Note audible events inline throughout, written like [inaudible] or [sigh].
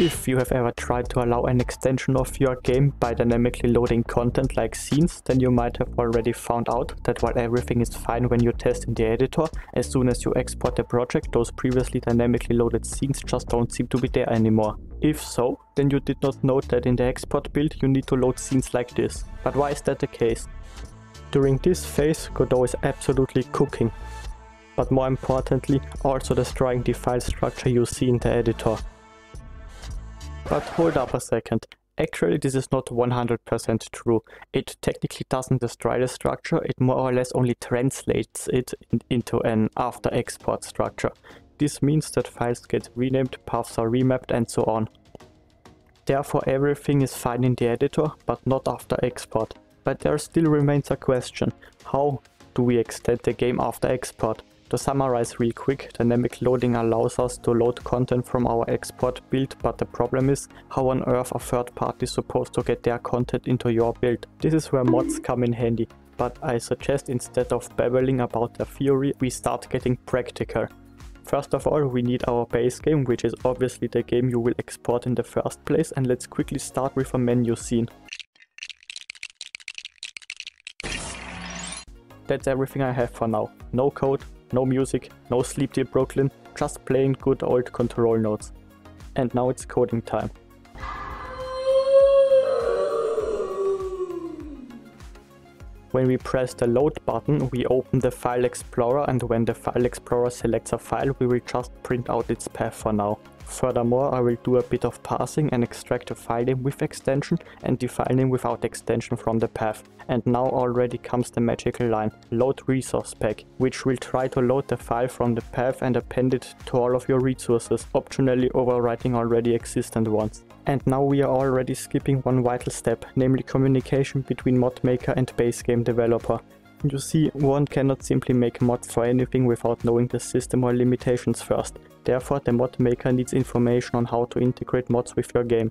If you have ever tried to allow an extension of your game by dynamically loading content like scenes, then you might have already found out that while everything is fine when you test in the editor, as soon as you export the project, those previously dynamically loaded scenes just don't seem to be there anymore. If so, then you did not note that in the export build you need to load scenes like this. But why is that the case? During this phase, Godot is absolutely cooking. But more importantly, also destroying the file structure you see in the editor. But hold up a second. Actually, this is not 100% true. It technically doesn't destroy the structure, it more or less only translates it in into an after export structure. This means that files get renamed, paths are remapped and so on. Therefore everything is fine in the editor, but not after export. But there still remains a question. How do we extend the game after export? To summarize real quick, dynamic loading allows us to load content from our export build, but the problem is how on earth a third party is supposed to get their content into your build. This is where mods come in handy, but I suggest instead of babbling about the theory, we start getting practical. First of all, we need our base game, which is obviously the game you will export in the first place, and let's quickly start with a menu scene. That's everything I have for now. No code, no music, no Sleep Till Brooklyn, just plain good old control nodes. And now it's coding time. When we press the load button, we open the file explorer and when the file explorer selects a file, we will just print out its path for now. Furthermore, I will do a bit of parsing and extract the file name with extension and the file name without extension from the path. And now already comes the magical line, load resource pack, which will try to load the file from the path and append it to all of your resources, optionally overwriting already existent ones. And now we are already skipping one vital step, namely communication between mod maker and base game developer. You see, one cannot simply make mods for anything without knowing the system or limitations first. Therefore, the mod maker needs information on how to integrate mods with your game.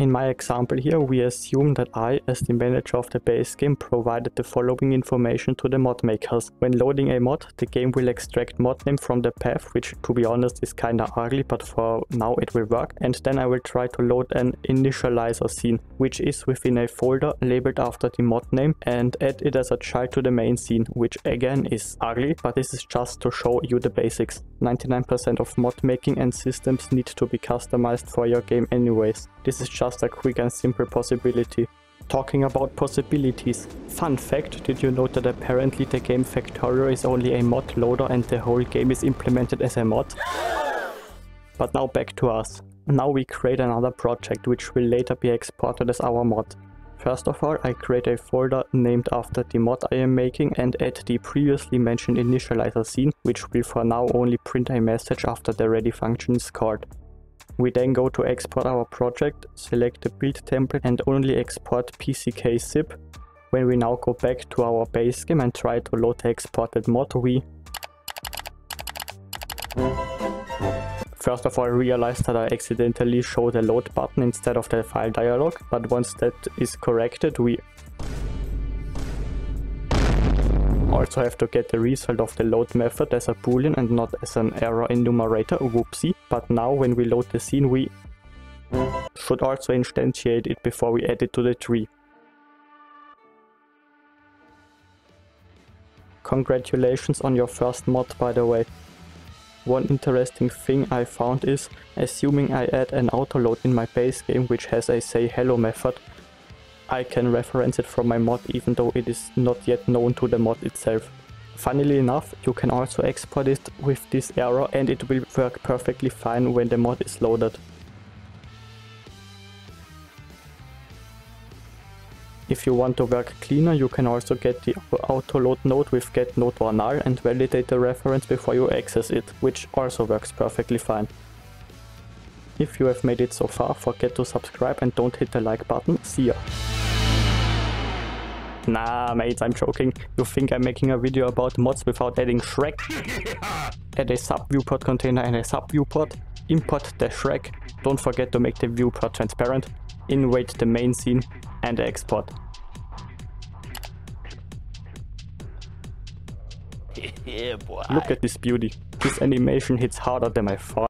In my example here, we assume that I, as the manager of the base game, provided the following information to the mod makers. When loading a mod, the game will extract mod name from the path, which to be honest is kinda ugly, but for now it will work. And then I will try to load an initializer scene, which is within a folder labeled after the mod name and add it as a child to the main scene, which again is ugly, but this is just to show you the basics. 99% of mod making and systems need to be customized for your game anyways. This is just a quick and simple possibility. Talking about possibilities. Fun fact, did you know that apparently the game Factorio is only a mod loader and the whole game is implemented as a mod? But now back to us. Now we create another project which will later be exported as our mod. First of all, I create a folder named after the mod I am making and add the previously mentioned initializer scene, which will for now only print a message after the ready function is called. We then go to export our project, select the build template and only export pck zip. When we now go back to our base game and try to load the exported mod, we First of all, realize that I accidentally showed the load button instead of the file dialog, but once that is corrected, we Um, also have to get the result of the load method as a boolean and not as an error enumerator, whoopsie. But now when we load the scene, we should also instantiate it before we add it to the tree. Congratulations on your first mod by the way. One interesting thing I found is, assuming I add an autoload in my base game which has a say hello method, I can reference it from my mod even though it is not yet known to the mod itself. Funnily enough, you can also export it with this error and it will work perfectly fine when the mod is loaded. If you want to work cleaner, you can also get the autoload node with get node or null and validate the reference before you access it, which also works perfectly fine. If you have made it so far, forget to subscribe and don't hit the like button. See ya! Nah, mates, I'm joking. You think I'm making a video about mods without adding Shrek? [laughs] Add a sub viewport container and a sub viewport. Import the Shrek. Don't forget to make the viewport transparent. Invade the main scene and export. yeah. Look at this beauty. This animation hits harder than my